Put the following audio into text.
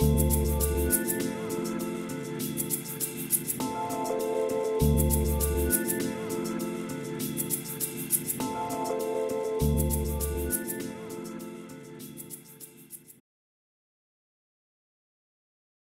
you